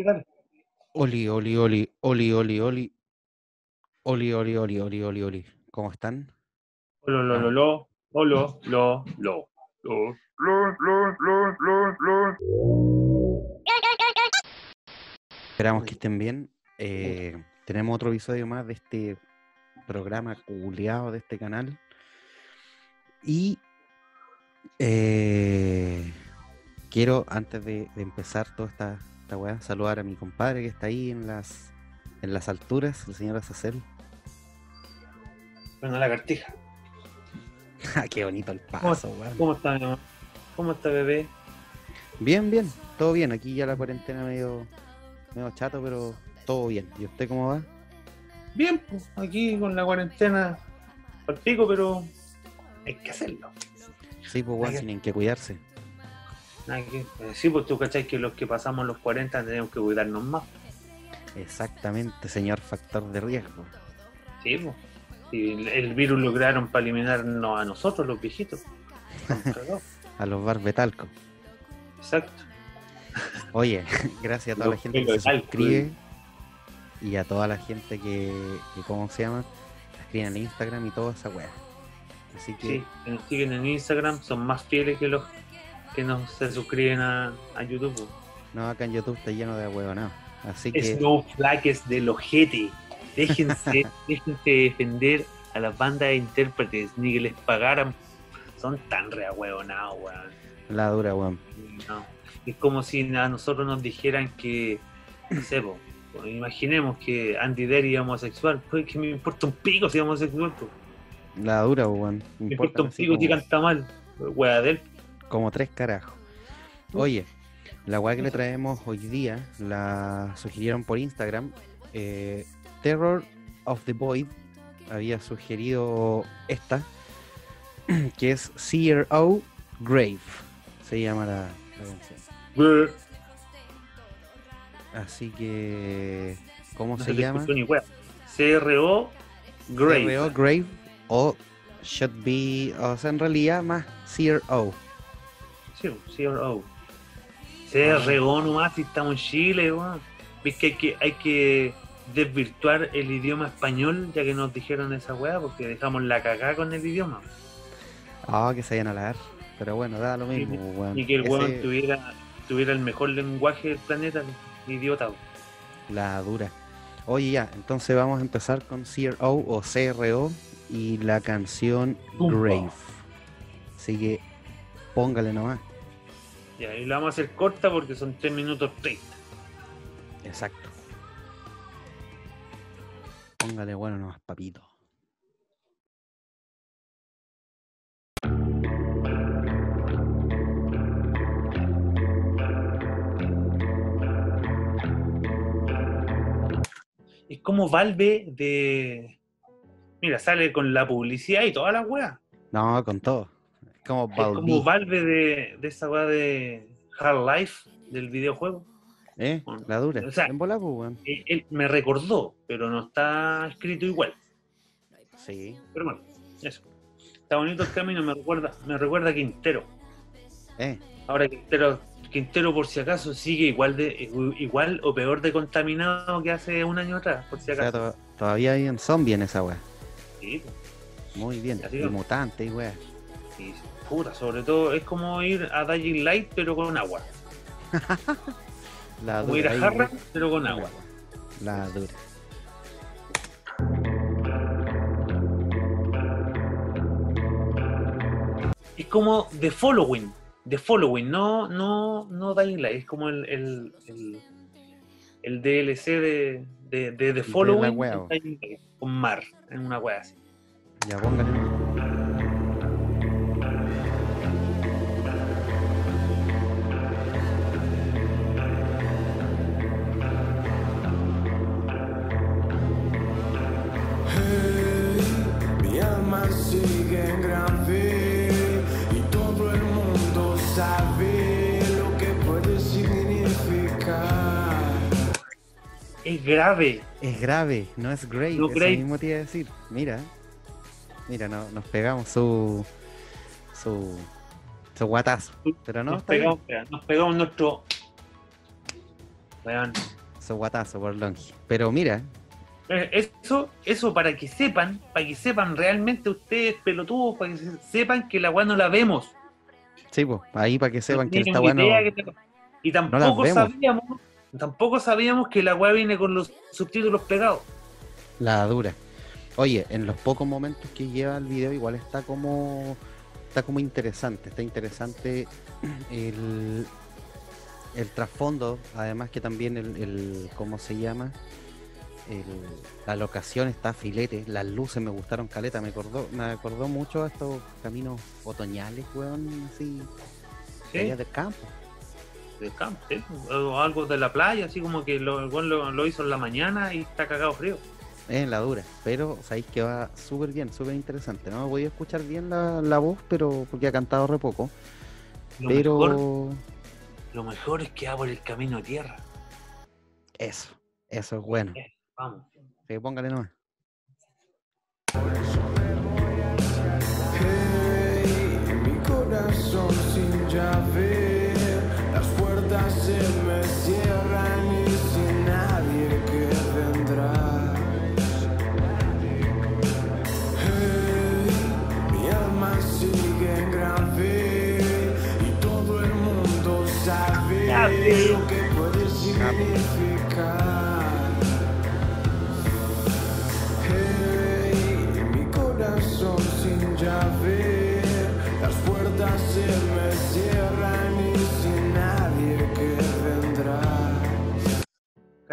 Sí, dale. Oli, oli, oli, oli, oli, oli. Oli, oli, oli, oli, oli, oli. ¿Cómo están? Lo, lo, lo, lo, lo, lo, lo, lo, lo, lo, lo, lo, lo, lo. Esperamos que estén bien. Eh, tenemos otro episodio más de este programa culiado de este canal. Y eh, quiero, antes de, de empezar toda esta, esta weá, saludar a mi compadre que está ahí en las, en las alturas, el señor Azacel. Bueno, la cartija. Ah, Qué bonito el ¿Cómo, paso, weón. ¿Cómo está, mi? ¿Cómo está, bebé? Bien, bien, todo bien. Aquí ya la cuarentena medio, medio chato, pero todo bien. ¿Y usted cómo va? Bien, pues, aquí con la cuarentena al pico, pero hay que hacerlo. Sí, pues weón, tienen que cuidarse. Sí, pues tú cachai que los que pasamos los 40 tenemos que cuidarnos más. Exactamente, señor factor de riesgo. Sí, pues. Y el, virus lo crearon para eliminarnos a nosotros, los viejitos. A los barbetalcos. Exacto. Oye, gracias a toda la gente que se suscribe y a toda la gente que, que ¿cómo se llama? Escriben en Instagram y toda esa weá. Así que Sí, nos siguen en Instagram, son más fieles que los que nos se suscriben a, a YouTube. pues. no, acá en YouTube está lleno de huevonados. Así que Snowflakes del ojete. Déjense, déjense defender a las bandas de intérpretes, ni que les pagaran. Son tan reahueonados, weón. la dura, weón. No. Es como si a nosotros nos dijeran que, no sé, po, imaginemos que Andy Derry es homosexual. Pues que me importa un pico si es homosexual. po. La dura, weón. Me importa un pico si canta mal. Wea de él. Como tres carajos. Oye, la weá que le traemos hoy día la sugirieron por Instagram. eh, Terror of the Void había sugerido esta, que es CRO Grave. Se llama la, la canción. Así que, ¿cómo No se llama? CRO Grave. CRO Grave o Should Be, o sea, en realidad más CRO. Sí, CRO. CRO nomás si estamos en Chile, weón. Ves que hay que, hay que desvirtuar el idioma español, ya que nos dijeron esa weá, porque dejamos la cagada con el idioma. Ah, que se vayan a lavar. Pero bueno, da lo Sí, mismo, weón. Y que el Ese- weón tuviera, tuviera el mejor lenguaje del planeta, idiota. weón. La dura. Oye, ya, entonces vamos a empezar con CRO o CRO y la canción. Grave. Así que póngale nomás. Ya, y la vamos a hacer corta porque son 3 minutos 30. Exacto. Póngale bueno nomás, papito. Es como Valve de. Mira, sale con la publicidad y toda la weá. No, con todo. Como Balbi, como Valve de, de esa weá de Half-Life del videojuego. ¿eh? La dura. O sea- en bola, pues. Él, él me recordó, pero no está escrito igual. Sí. Pero bueno, eso. Está bonito el camino, me recuerda, me recuerda a Quintero. Eh, Ahora Quintero, Quintero por si acaso sigue igual de igual o peor de contaminado que hace un año atrás, por si o sea, acaso. to- todavía hay en zombie en esa weá. Sí, Muy bien. Así Y mutante y weá. sí, puta, sobre todo es como ir a Dying Light pero con agua. La Como ir a ahí, Harra weón. pero con agua. La dura. Es como The Following. The Following, no, no, no Dying Light, es como el, el, el, el DLC de, de, de The Following Light, con mar, en una wea así. Ya póngale. Es grave. Es grave, no es grave. No eso mismo te iba a decir. Mira. Mira, no, nos pegamos su. su. su guatazo. Pero no, nos, está bien. pegamos, nos pegamos nuestro Weón. Eso guatazo por longe. Pero mira, Eh, Eso, eso para que sepan, para que sepan realmente ustedes pelotudos, para que se- sepan que la weá no la vemos. sí, pues, ahí para que sepan No que esta weá no- que Y tampoco sabíamos, tampoco sabíamos que la weá viene con los subtítulos pegados. La dura. Oye, en los pocos momentos que lleva el video igual está como está como interesante, está interesante el, el trasfondo, además que también el, el ¿cómo se llama? El- la locación está filete, las luces me gustaron caleta, me acordó, me acordó mucho a estos caminos otoñales, weón, así, ¿sí? allá del campo. Del campo, ¿sí? O algo de la playa, así como que lo, lo, lo hizo en la mañana y está cagado frío. Es la dura, pero sabéis que va súper bien, súper interesante. No voy a escuchar bien la, la voz, pero porque ha cantado re poco. Lo, pero mejor, lo mejor es que va por el camino a tierra. eso, eso es bueno. Vamos. Sí, póngale nomás. Hey, mi corazón sin llave,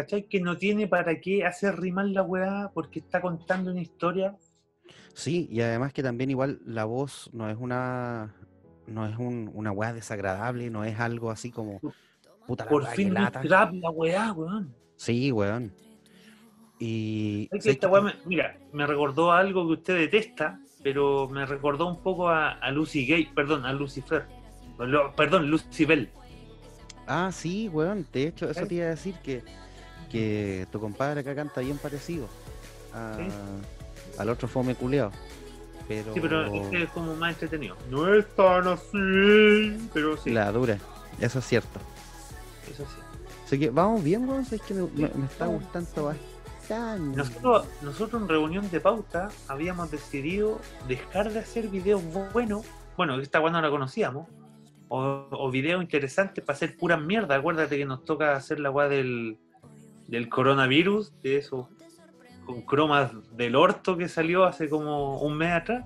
¿Cachai? Que no tiene para qué hacer rimar la weá porque está contando una historia. Sí, y además que también igual la voz no es una no es un, una weá desagradable, no es algo así como puta la Por weá, fin lata. trap la weá, weón. Sí, weón. Y Es que ¿sabes esta weá me- mira, me recordó a algo que usted detesta, pero me recordó un poco a, a Lucy Gay, perdón, a Lucifer. Perdón, Lucy Bell. Ah, sí, weón. De hecho, eso ¿Sí? te iba a decir que, que tu compadre acá canta bien parecido a- ¿Sí? al otro fome culeado. Pero, Sí, pero este es como más entretenido. No es tan así, pero sí. la dura, eso es cierto. Eso sí. Así que vamos bien, weón. Es que me, me- me está gustando bastante. Nosotros, nosotros en reunión de pauta habíamos decidido dejar de hacer videos bu- buenos. Bueno, esta cuando no la conocíamos. O, o videos interesantes para hacer pura mierda. Acuérdate que nos toca hacer la weá del, del coronavirus, de eso con cromas del orto que salió hace como un mes atrás.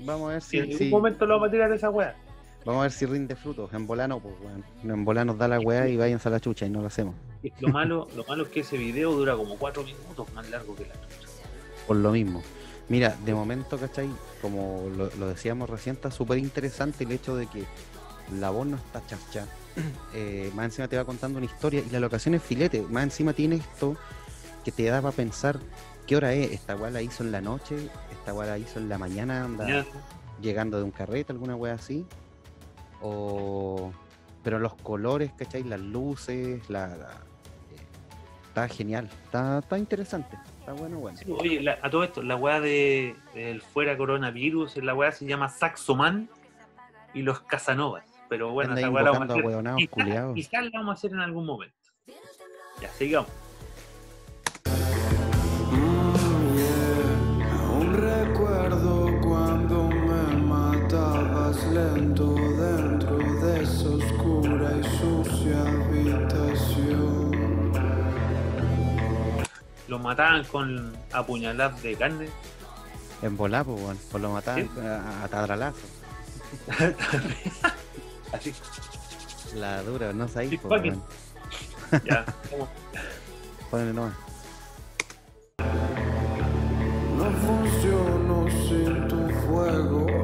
Vamos a ver si, en ningún si- momento lo vamos a tirar esa weá. vamos a ver si rinde frutos. En volano, pues, weón. En volano nos da la weá y váyanse a la chucha y no lo hacemos. Lo malo, lo malo es que ese video dura como cuatro minutos más largo que la chucha. por lo mismo. Mira, de momento, ¿cachai? Como lo, lo decíamos recién, está súper interesante el hecho de que la voz no está chachá. Eh, más encima te va contando una historia y la locación es filete. Más encima tiene esto que te da para pensar qué hora es. Esta weá la hizo en la noche, esta weá la hizo en la mañana, anda llegando de un carrete, alguna weá así. O... Pero los colores, ¿cachai? Las luces, la... la- eh, Está genial, está, está interesante, está bueno, bueno. Sí, oye, la- a todo esto, la weá de, del fuera coronavirus, la weá se llama Saxoman y los Casanovas. Pero bueno, esa weá la vamos a hacer. hueonados Quizás quizás la vamos a hacer en algún momento. Ya, sigamos. Mm, yeah. Aún recuerdo cuando me matabas lento dentro de esa oscura y sucia habitación. Lo mataban con apuñaladas de carne. En volar, pues, bueno, pues lo mataban Sí. a, a tadralazo. Así, La dura, no pues, weón. ya. vamos. Ponle nomás. No funciono sin tu fuego,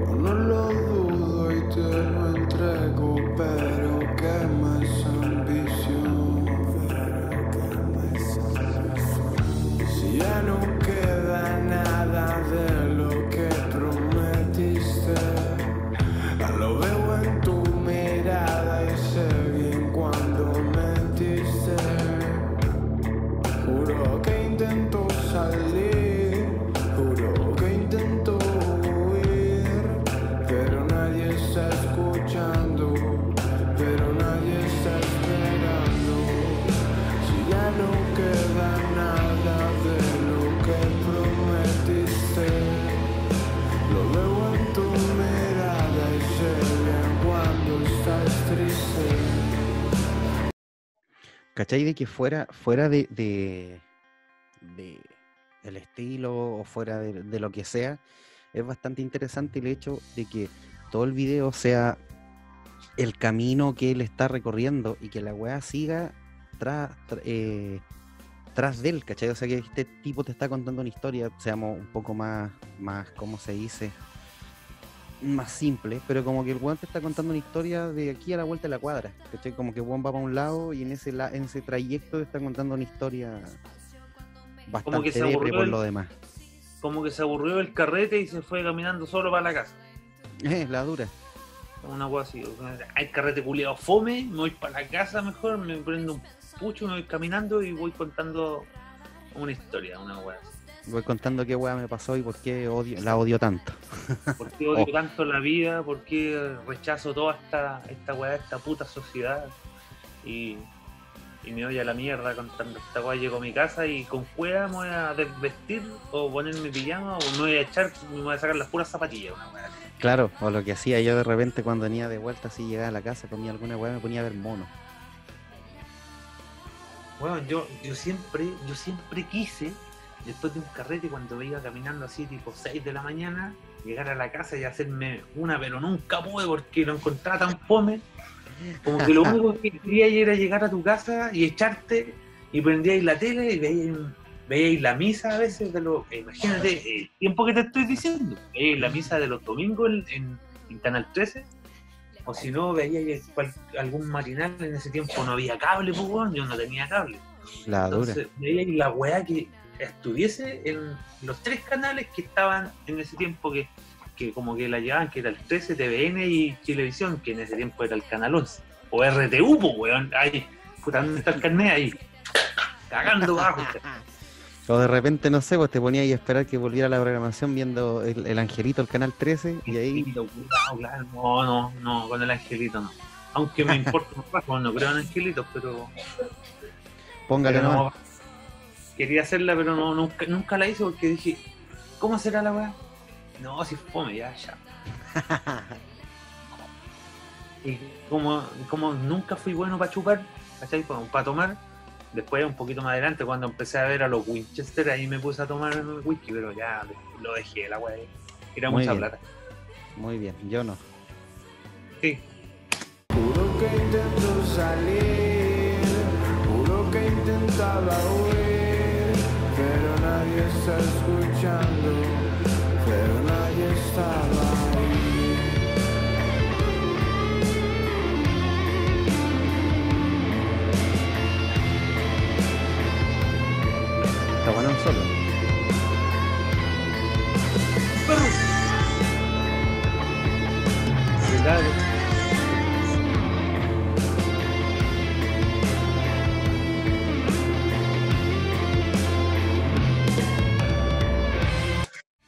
¿Cachai? De que fuera, fuera de, de, el estilo o fuera de, de lo que sea, es bastante interesante el hecho de que todo el video sea el camino que él está recorriendo y que la weá siga tras, tra- eh, tras de él, ¿cachai? O sea que este tipo te está contando una historia, seamos un poco más, más, ¿cómo se dice? Más simple, pero como que el weón te está contando una historia de aquí a la vuelta de la cuadra, ¿cachai? Como que el weón va para un lado y en ese, la- en ese trayecto te está contando una historia bastante se depre aburrió por el- lo demás. Como que se aburrió del carrete y se fue caminando solo para la casa. Eh, la dura. Una cosa así. Hay carrete culiado fome, me voy para la casa mejor, me prendo un pucho, me voy caminando y voy contando una historia, una wea así. Voy contando qué weá me pasó y por qué odio, la odio tanto. ¿Por qué odio Oh. tanto la vida? ¿Por qué rechazo toda esta, esta weá, esta puta sociedad? Y, y me voy a la mierda contando esta weá. Llego a mi casa y con cueva me voy a desvestir o ponerme pijama o me voy a echar, me voy a sacar las puras zapatillas. Una weá. Claro, o lo que hacía yo de repente cuando venía de vuelta, así llegaba a la casa, comía alguna weá, me ponía a ver mono. Bueno, yo, yo siempre, yo siempre quise, después de un carrete, cuando iba caminando así tipo 6 de la mañana, llegar a la casa y hacerme una, pero nunca pude porque lo encontraba tan fome. Como que lo único que quería era llegar a tu casa y echarte y prendíais la tele y veíais, veíais la misa a veces de los. imagínate el tiempo que te estoy diciendo. Veíais la misa de los domingos en, en- en Canal 13. O si no, veíais algún matinal. En ese tiempo no había cable, pues, yo no tenía cable. La dura. Entonces, veíais la weá que estuviese en los tres canales que estaban en ese tiempo que, que como que la llevaban, que era el 13, TVN y Televisión, que en ese tiempo era el canal 11. O RTU, pues, weón. Ahí, puta, ¿dónde está el carnet ahí? Cagando bajo. O de repente, no sé, pues te ponía ahí a esperar que volviera la programación viendo el, el Angelito, el canal 13, y ahí. No, no, no, con el angelito no. Aunque me importa un rato, no creo en angelitos, pero póngale Pero nomás. Quería hacerla, pero no, nunca, nunca la hice porque dije, ¿cómo será la weá? No, si fome, ya, ya. Y como, como nunca fui bueno para chupar, ¿cachai? Para tomar, después un poquito más adelante, cuando empecé a ver a los Winchester, ahí me puse a tomar el whisky, pero ya lo dejé, la weá. Era Muy mucha bien. plata. Muy bien, yo no. Sí, Juro que intento salir, juro que intentaba huir, está escuchando, pero nadie estaba ahí. Está bueno solo.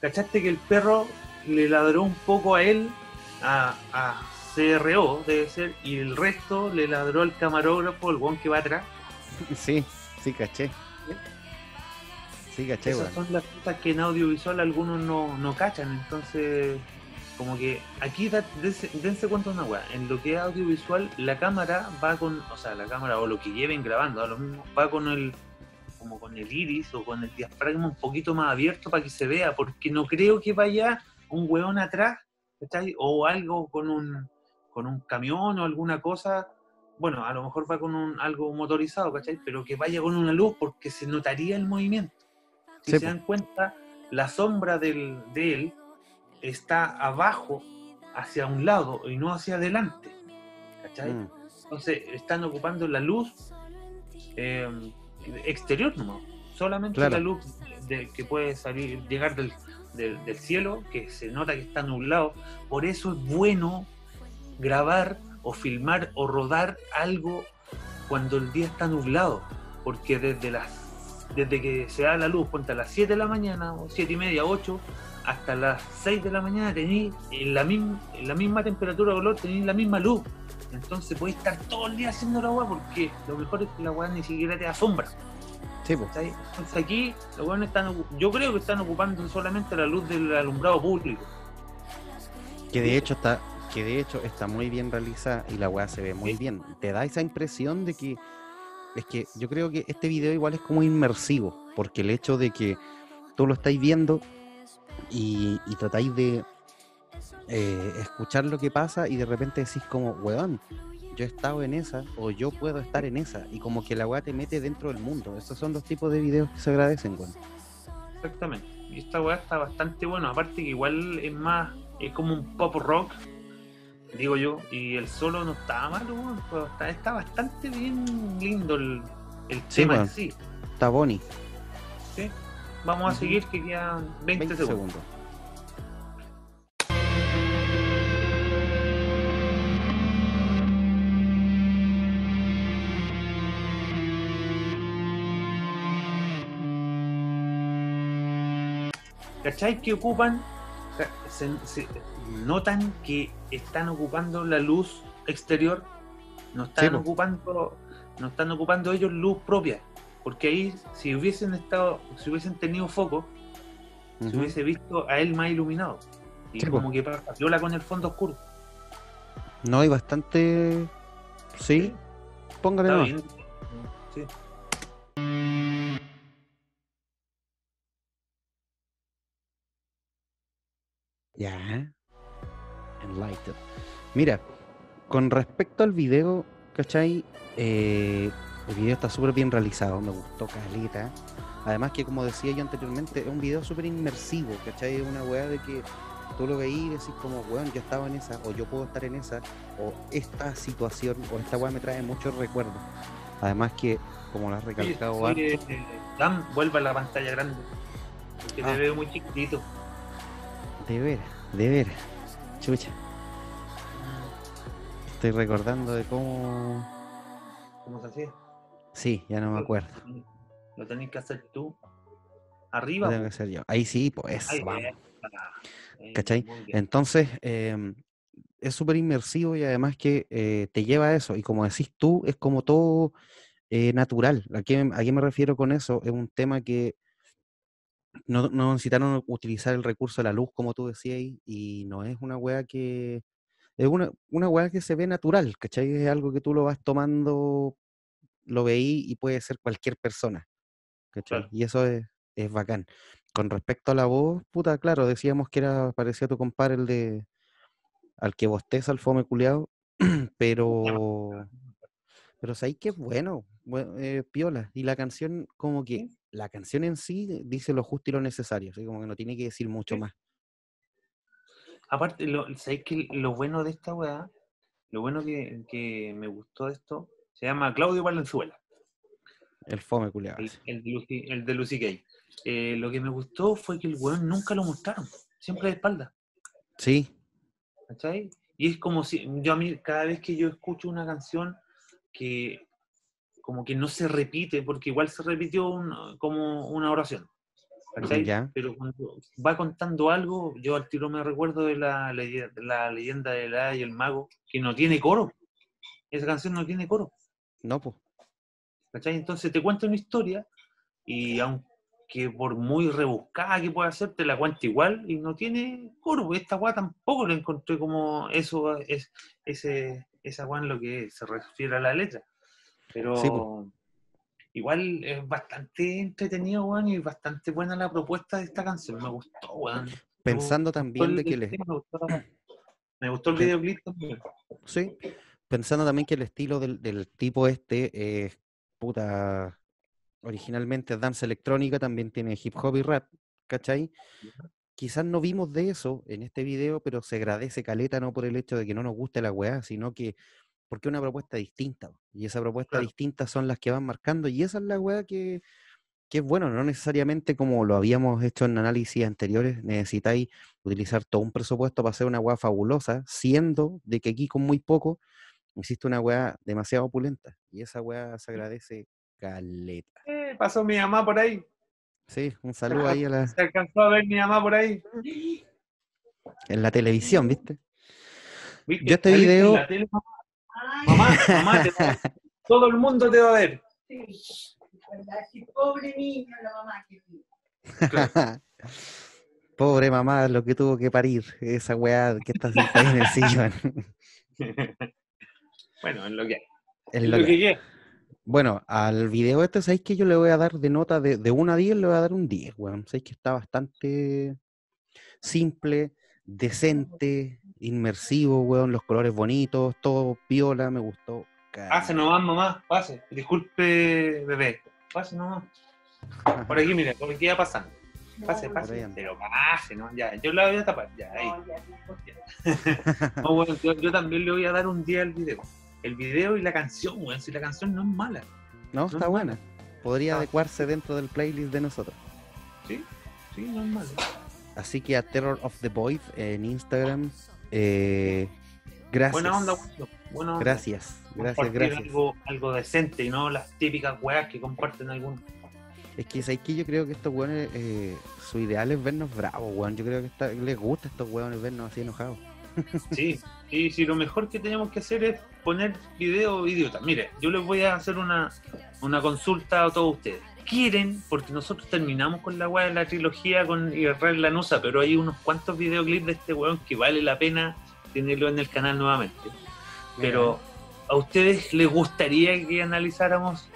¿Cachaste que el perro le ladró un poco a él, a, a CRO, debe ser, y el resto le ladró al camarógrafo, el guan que va atrás? Sí, sí, caché. Sí, caché, Esas son las cosas que en audiovisual algunos no, no cachan, entonces como que aquí da- dense, dense cuenta una weá, en lo que es audiovisual la cámara va con, o sea la cámara o lo que lleven grabando, a lo mismo, va con el como con el iris o con el diafragma un poquito más abierto para que se vea, porque no creo que vaya un weón atrás, ¿cachai? O algo con un con un camión o alguna cosa, bueno, a lo mejor va con un algo motorizado, ¿cachai? Pero que vaya con una luz porque se notaría el movimiento. Si Sí, se dan cuenta, la sombra del, de él está abajo, hacia un lado y no hacia adelante. ¿Cachai? Mm, Entonces están ocupando la luz eh, exterior nomás. Solamente Claro. la luz de- que puede salir, llegar del, del- del cielo, que se nota que está nublado. Por eso es bueno grabar o filmar o rodar algo cuando el día está nublado. Porque desde las desde que se da la luz, ponte a las 7 de la mañana, o 7 y media, 8, hasta las 6 de la mañana tenéis en la, misma, la misma temperatura de color, tenéis la misma luz. Entonces podéis estar todo el día haciendo la agua porque lo mejor es que la agua ni siquiera te da sombra. Sí. ¿cachai? Entonces aquí los weones están, yo creo que están ocupando solamente la luz del alumbrado público. Que de hecho está, que de hecho está muy bien realizada y la weá se ve muy Sí. bien. Te da esa impresión de que es que yo creo que este video igual es como inmersivo, porque el hecho de que tú lo estáis viendo y, y tratáis de eh, escuchar lo que pasa y de repente decís como, weón, yo he estado en esa o yo puedo estar en esa y como que la weá te mete dentro del mundo. Esos son los tipos de videos que se agradecen, weón. Exactamente. Y esta weá está bastante buena. Aparte que igual es más, es como un pop rock, digo yo. Y el solo no estaba malo, weón. Pues está, está bastante bien lindo el, el Sí, tema en sí. Está Bonnie, ¿sí? Vamos a seguir que quedan 20, 20 segundos. segundos. ¿Cachai? Que ocupan, ca- se, se- notan que están ocupando la luz exterior, no están po. ocupando, no están ocupando ellos luz propia, porque ahí si hubiesen estado, si hubiesen tenido foco, se Ujú. hubiese visto a él más iluminado. Y Sí, po. como que viola con el fondo oscuro. No, hay bastante. Sí, póngale bien. Sí. Ya. Enlightened. Mira, con respecto al video, ¿cachai? Eh, el video está súper bien realizado, me gustó caleta. Además que como decía yo anteriormente, es un video súper inmersivo, ¿cachai? Es una weá de que tú lo veís y decís como, weón, yo estaba en esa, o yo puedo estar en esa, o esta situación, o esta weá me trae muchos recuerdos. Además que, como lo has recalcado Oye, harto, eh, Dan, vuelve a la pantalla grande. Que Ah. te veo muy chiquitito. De veras, de veras, chucha, estoy recordando de cómo... ¿Cómo se hacía? Sí, ya no me acuerdo. Lo tenés que hacer tú. Lo Arriba. tengo que pues. hacer yo. Ahí sí, pues, Ahí, vamos. ¿Cachai? Entonces, em, es súper inmersivo y además que eh, te lleva a eso. Y como decís tú, es como todo eh, natural. ¿A qué, a qué me refiero con eso? Es un tema que no, no necesitaron utilizar el recurso de la luz, como tú decías, y no es una weá que... Es una, una weá que se ve natural, ¿cachai? Es algo que tú lo vas tomando, lo veí y puede ser cualquier persona, ¿cachai? Claro. Y eso es, es bacán. Con respecto a la voz, puta, claro, decíamos que era parecía tu compadre el de al que bosteza, al fome culiao, pero pero sabéis que es bueno, bue- eh, piola. Y la canción, como que. La canción en sí dice lo justo y lo necesario, así como que no tiene que decir mucho Sí. más. Aparte, lo, ¿sabéis que lo bueno de esta weá? Lo bueno que, que me gustó de esto se llama Claudio Valenzuela, El fome culiao. el, ese. el de Lucy, el de Lucy Gay. Eh, lo que me gustó fue que el weón nunca lo mostraron, siempre de espalda. Sí, ¿cachai? Y es como si, yo a mí, cada vez que yo escucho una canción que como que no se repite, porque igual se repitió un- como una oración. Pero cuando va contando algo, yo al tiro me recuerdo de la, de la leyenda del hada y el mago, que no tiene coro. Esa canción no tiene coro, no, pues. ¿cachai? Entonces te cuenta una historia y aunque por muy rebuscada que pueda ser, te la cuenta igual y no tiene coro. Esta weá tampoco la encontré como eso, es, ese, esa weá en lo que se refiere a la letra. Pero Sí, po. igual es bastante entretenido, weón, y bastante buena la propuesta de esta canción. Me gustó, weón. Pensando también de que el les, me gustó, me gustó el videoclip también. Sí, pensando también que el estilo del, del tipo este es puta. Originalmente es danza electrónica, también tiene hip hop y rap, ¿cachai? Quizás no vimos de eso en este video, pero se agradece caleta no por el hecho de que no nos guste la weá, sino que porque es una propuesta distinta. Y esa propuesta Claro. distinta son las que van marcando, y esa es la weá que, que es bueno, no necesariamente como lo habíamos hecho en análisis anteriores, necesitáis utilizar todo un presupuesto para hacer una weá fabulosa, siendo de que aquí con muy poco existe una weá demasiado opulenta. Y esa weá se agradece caleta. Eh, pasó mi mamá por ahí. Sí, un saludo ahí a la, Se alcanzó a ver mi mamá por ahí. en la televisión, ¿viste? ¿Viste? Yo este ¿Saliste en video- la tele, mamá? Mamá, mamá, te va a ver. todo el mundo te va a ver. Sí, pobre niño, la mamá que tiene. Pobre mamá, lo que tuvo que parir, esa weá que está sentada ahí en el sillón. bueno, en lo que En lo lo que-. Bueno, al video este, ¿sabéis que yo le voy a dar de nota de, de 1 a 10? Le voy a dar un 10, weón. Sabéis que está bastante simple, decente, inmersivo, weón. Los colores bonitos, todo piola, me gustó. Pase nomás, mamá, pase. Disculpe, bebé. Pase nomás. Por aquí, mira, por aquí va pasando. Pase, No, pase. Pero pase, ¿no? Ya, yo la voy a tapar, ya, ahí. no, ya, sí. No, bueno, yo, yo también le voy a dar un día al video. El video y la canción, weón. Si la canción no es mala. No, está es buena. Podría Ah. adecuarse dentro del playlist de nosotros. Sí, sí, no es mala. Así que a Terror of the Void en Instagram. Eh, gracias. Buena onda. Gracias, gracias, gracias. Algo, algo decente y no las típicas weas que comparten algunos. Es que ¿sabes qué? yo creo que estos weones, eh, su ideal es vernos bravos, weón. Yo creo que les gusta a estos weones vernos así enojados. Sí, sí, sí, lo mejor que tenemos que hacer es poner video idiota. Mire, yo les voy a hacer una, una consulta a todos ustedes. ¿Quieren? Porque nosotros terminamos con la weá de la trilogía con Israel Lanusa, pero hay unos cuantos videoclips de este weón que vale la pena tenerlo en el canal nuevamente. Pero, ¿a ustedes les gustaría que analizáramos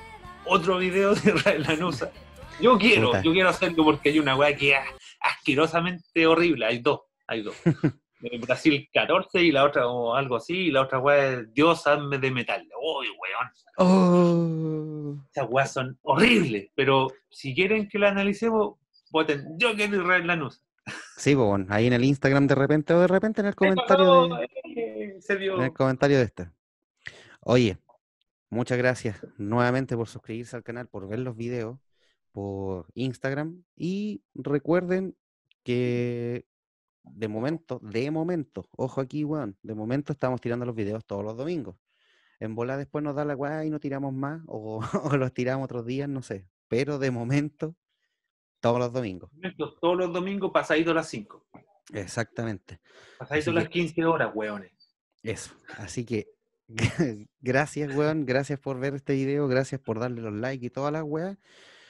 otro video de Israel Lanusa? Yo quiero, Puta. yo quiero hacerlo porque hay una weá que es asquerosamente horrible. Hay dos, hay dos. De Brasil 14 y la otra o algo así, y la otra weá es Dios hazme de metal. Uy, weón. Oh. Esas weas son horribles, pero si quieren que la analicemos, voten yo quiero Israel Lanús. Sí, pues, bueno, ahí en el Instagram de repente o de repente en el comentario de, Eh, Se vio. en el comentario de este. Oye, muchas gracias nuevamente por suscribirse al canal, por ver los videos, por Instagram y recuerden que de momento, de momento, ojo aquí, weón, de momento estamos tirando los videos todos los domingos. En bola después nos da la weá y no tiramos más o, o los tiramos otros días, no sé. Pero de momento, todos los domingos. Todos los domingos pasadito a las 5. Exactamente. Pasadito a las 15 horas, weones. Eso. Así que gracias, weón. Gracias por ver este video. Gracias por darle los likes y todas las weas.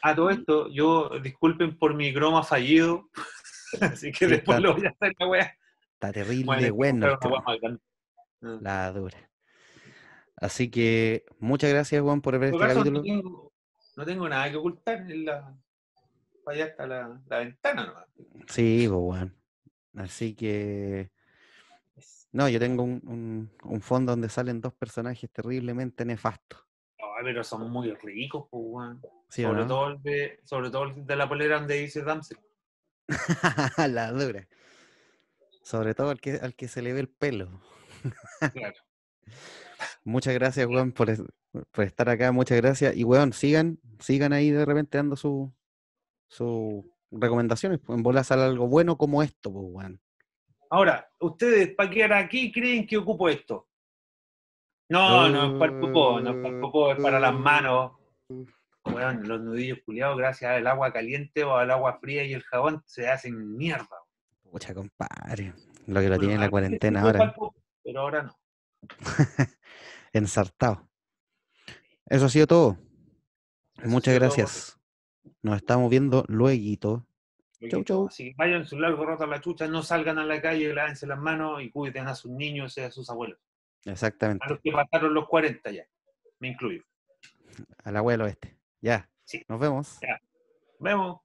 A todo esto, yo disculpen por mi croma fallido. Así que Sí, después está- lo voy a hacer la wea. Está terrible, Bueno, más grande. Ah. La dura. Así que muchas gracias, weón, por ver este caso, capítulo. no, tengo, no tengo nada que ocultar. En la, allá está la, la ventana nomás. Sí, pues, weón. Así que. No, yo tengo un, un- un fondo donde salen dos personajes terriblemente nefastos. Ay, pero son muy ricos, pues, weón. ¿Sí o sobre, no? todo el de, sobre todo el de la polera donde dice Damsel. la dura. Sobre todo al que, al que se le ve el pelo. Claro. Muchas gracias, weón, por, por estar acá. Muchas gracias. Y, weón, sigan, sigan ahí de repente dando sus su recomendaciones. pues, En bola sale algo bueno como esto, pues, weón. Ahora, ustedes, para quedar aquí, creen que ocupo esto. No, no es para el popó, no es para el popó, es para las manos. Bueno, los nudillos culiados, gracias al agua caliente o al agua fría y el jabón, se hacen mierda. Pucha, compadre. Lo que lo Bueno, tiene en la cuarentena ahora. Pero ahora no. Ensartado. Eso ha sido todo. Eso Muchas todo, gracias. Nos estamos viendo luego. Chau, chau. Así que vayan su largo rato a la chucha, no salgan a la calle, lávense las manos y cuiden a sus niños y a sus abuelos. A Exactamente. los que pasaron los 40 ya. Me incluyo. Al abuelo este. Ya. Sí. Nos vemos. Vemos.